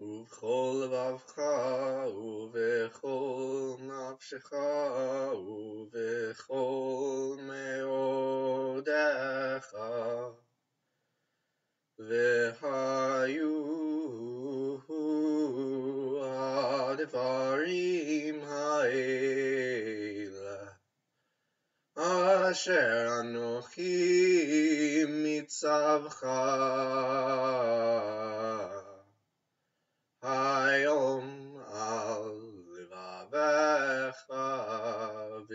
ובכל לבבך ובכל נפשך ובכל מאודך. והיו הדברים האלה אשר אנוכי מצווך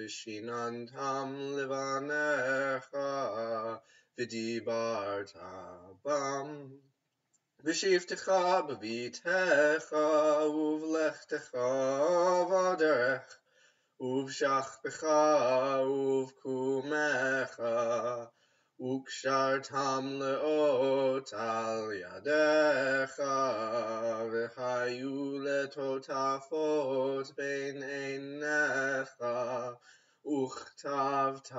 ושיננתם לבניך ודיברת בם בשבתך בביתך ובלכתך בדרך ובשכבך ובקומך וקשרתם לאות על ידיך והיו לטוטפות בין עיניך וכתבתם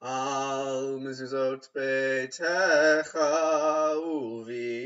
על מזוזות ביתך ובישעריך